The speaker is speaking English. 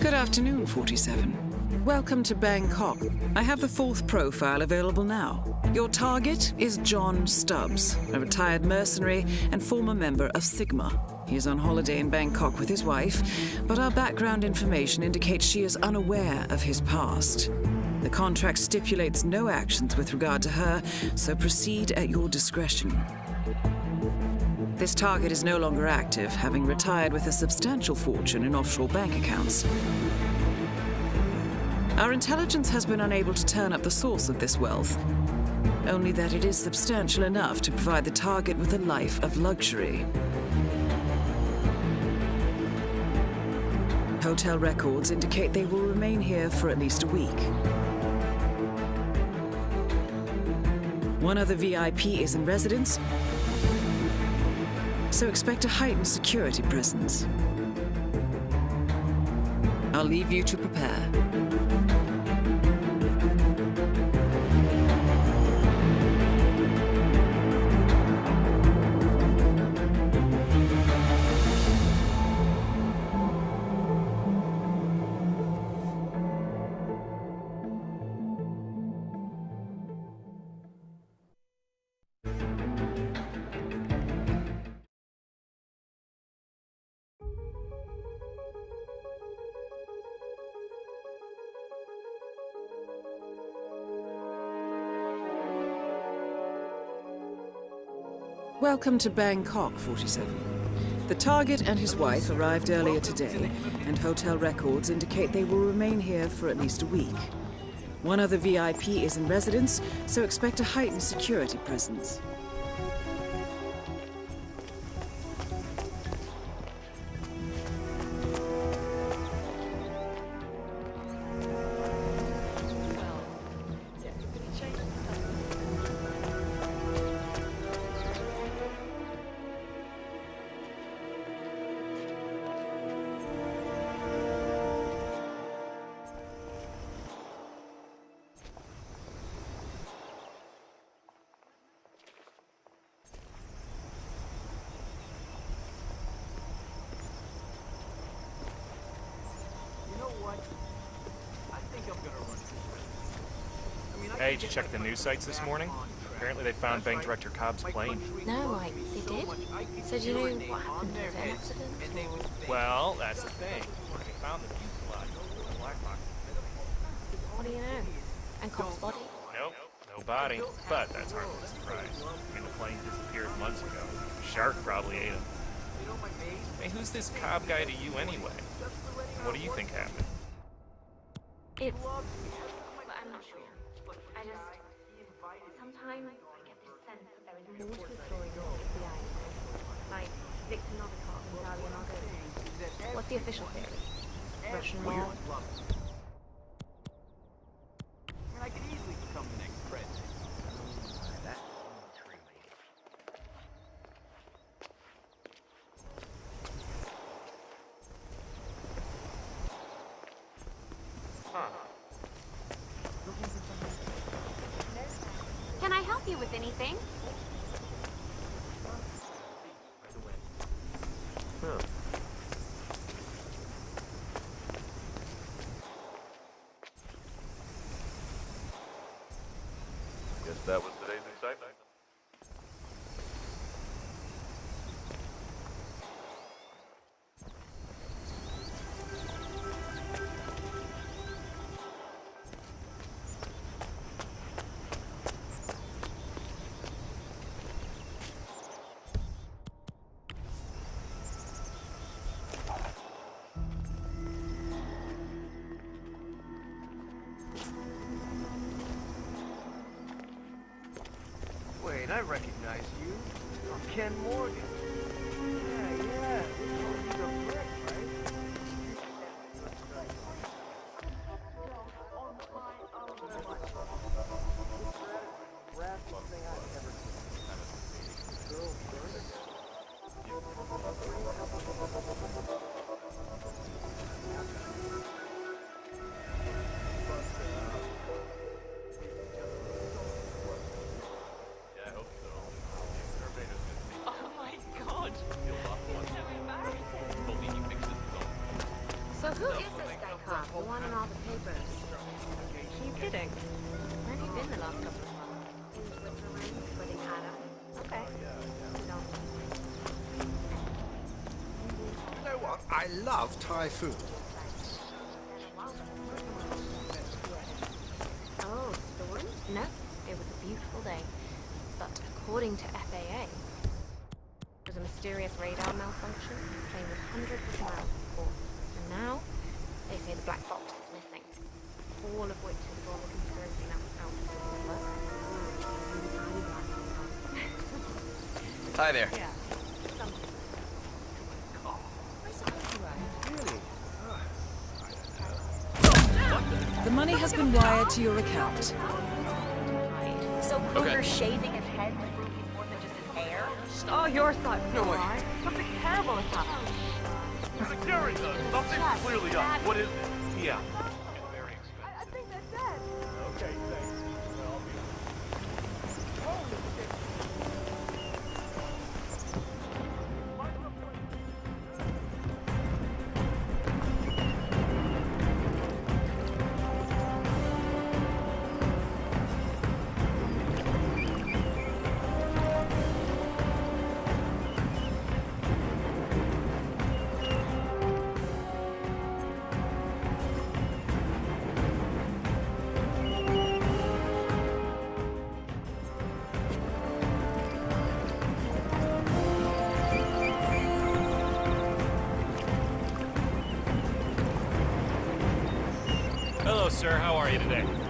Good afternoon, 47. Welcome to Bangkok. I have the fourth profile available now. Your target is John Stubbs, a retired mercenary and former member of Sigma. He is on holiday in Bangkok with his wife, but our background information indicates she is unaware of his past. The contract stipulates no actions with regard to her, so proceed at your discretion. This target is no longer active, having retired with a substantial fortune in offshore bank accounts. Our intelligence has been unable to turn up the source of this wealth, only that it is substantial enough to provide the target with a life of luxury. Hotel records indicate they will remain here for at least a week. One other VIP is in residence, so expect a heightened security presence. I'll leave you to prepare. Welcome to Bangkok, 47. The target and his wife arrived earlier today, and hotel records indicate they will remain here for at least a week. One other VIP is in residence, so expect a heightened security presence. Did you check the news sites this morning? Apparently they found Bank Director Cobb's plane. No, like, they did? So do you know what happened? Was an accident? Well, that's the thing. They found the fuselage over the black box. What do you know? And Cobb's body? Nope, no body. But that's hardly a surprise. I mean, the plane disappeared months ago. Shark probably ate him. Hey, who's this Cobb guy to you anyway? What do you think happened? It's... Sometimes I get this sense that there is more to the story than meets the eye. Like Victor Novikov and Dalia Margolis. What's the official theory? Russian mob? Help you with anything? Huh. Guess that was today's excitement. I recognize you. From Ken Morgan. Yeah, yeah. I love Thai food. Oh, storm? No, it was a beautiful day. But according to FAA, there was a mysterious radar malfunction. The plane was hundreds of miles off course. And now, they say the black box is missing. All of which is all the conspiracy now out Hi there. Yeah. Something. The money has been wired to your account. So Okay. Kruger's shaving his head to prove he's more than just his hair? Oh, your side. No way. Something terrible has happened. Security! Something's clearly up. What is it? Yeah. Sir. How are you today?